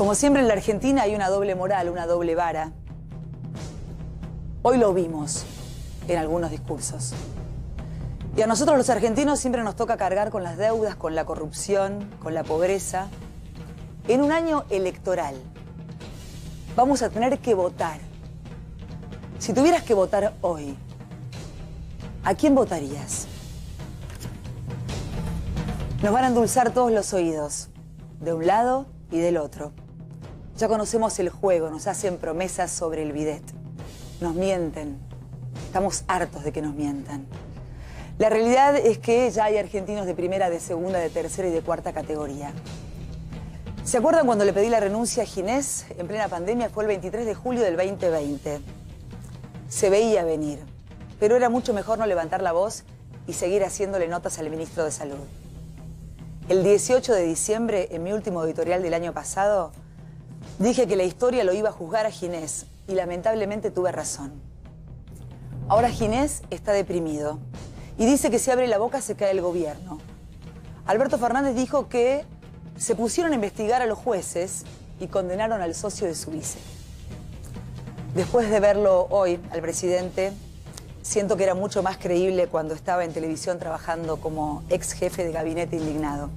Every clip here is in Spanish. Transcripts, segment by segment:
Como siempre en la Argentina hay una doble moral, una doble vara. Hoy lo vimos en algunos discursos. Y a nosotros los argentinos siempre nos toca cargar con las deudas, con la corrupción, con la pobreza. En un año electoral vamos a tener que votar. Si tuvieras que votar hoy, ¿a quién votarías? Nos van a endulzar todos los oídos, de un lado y del otro. Ya conocemos el juego, nos hacen promesas sobre el bidet. Nos mienten. Estamos hartos de que nos mientan. La realidad es que ya hay argentinos de primera, de segunda, de tercera y de cuarta categoría. ¿Se acuerdan cuando le pedí la renuncia a Ginés en plena pandemia? Fue el 23 de julio del 2020. Se veía venir, pero era mucho mejor no levantar la voz y seguir haciéndole notas al ministro de Salud. El 18 de diciembre, en mi último editorial del año pasado, dije que la historia lo iba a juzgar a Ginés y lamentablemente tuve razón. Ahora Ginés está deprimido y dice que si abre la boca se cae el gobierno. Alberto Fernández dijo que se pusieron a investigar a los jueces y condenaron al socio de su vice. Después de verlo hoy al presidente, siento que era mucho más creíble cuando estaba en televisión trabajando como ex jefe de gabinete indignado.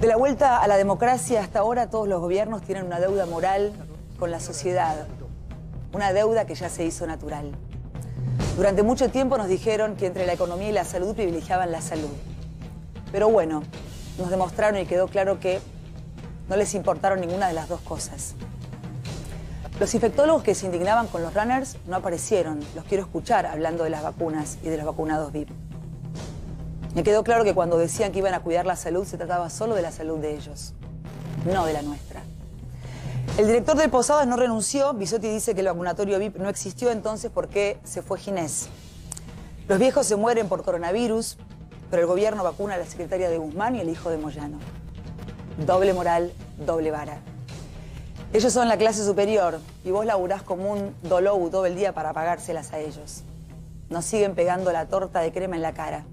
De la vuelta a la democracia hasta ahora todos los gobiernos tienen una deuda moral con la sociedad, una deuda que ya se hizo natural. Durante mucho tiempo nos dijeron que entre la economía y la salud privilegiaban la salud. Pero bueno, nos demostraron y quedó claro que no les importaron ninguna de las dos cosas. Los infectólogos que se indignaban con los runners no aparecieron. Los quiero escuchar hablando de las vacunas y de los vacunados VIP. Me quedó claro que cuando decían que iban a cuidar la salud se trataba solo de la salud de ellos, no de la nuestra. El director del Posadas no renunció. Bisotti dice que el vacunatorio VIP no existió entonces porque se fue Ginés. Los viejos se mueren por coronavirus, pero el gobierno vacuna a la secretaria de Guzmán y el hijo de Moyano. Doble moral, doble vara. Ellos son la clase superior y vos laburás como un dolou todo el día para pagárselas a ellos. Nos siguen pegando la torta de crema en la cara.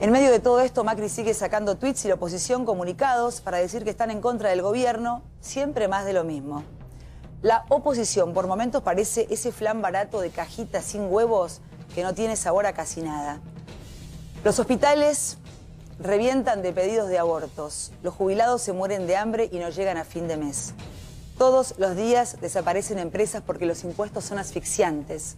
En medio de todo esto, Macri sigue sacando tweets y la oposición comunicados para decir que están en contra del gobierno, siempre más de lo mismo. La oposición por momentos parece ese flan barato de cajita sin huevos que no tiene sabor a casi nada. Los hospitales revientan de pedidos de abortos. Los jubilados se mueren de hambre y no llegan a fin de mes. Todos los días desaparecen empresas porque los impuestos son asfixiantes.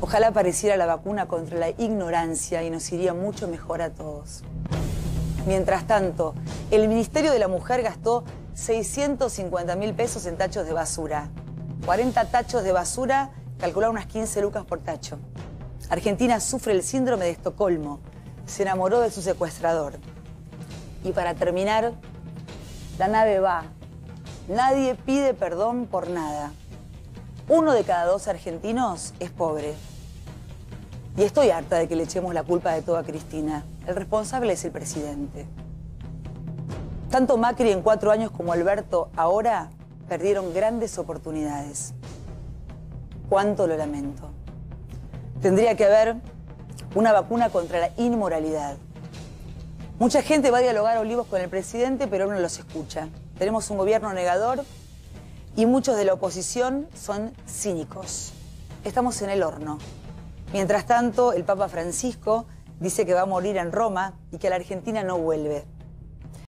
Ojalá apareciera la vacuna contra la ignorancia y nos iría mucho mejor a todos. Mientras tanto, el Ministerio de la Mujer gastó 650 mil pesos en tachos de basura. 40 tachos de basura, calcula unas 15 lucas por tacho. Argentina sufre el síndrome de Estocolmo. Se enamoró de su secuestrador. Y para terminar, la nave va, Nadie pide perdón por nada. Uno de cada dos argentinos es pobre. Y estoy harta de que le echemos la culpa de todo a Cristina. El responsable es el presidente. Tanto Macri en cuatro años como Alberto ahora perdieron grandes oportunidades. Cuánto lo lamento. Tendría que haber una vacuna contra la inmoralidad. Mucha gente va a dialogar a Olivos con el presidente, pero no los escucha. Tenemos un gobierno negador y muchos de la oposición son cínicos. Estamos en el horno. Mientras tanto, el Papa Francisco dice que va a morir en Roma y que a la Argentina no vuelve.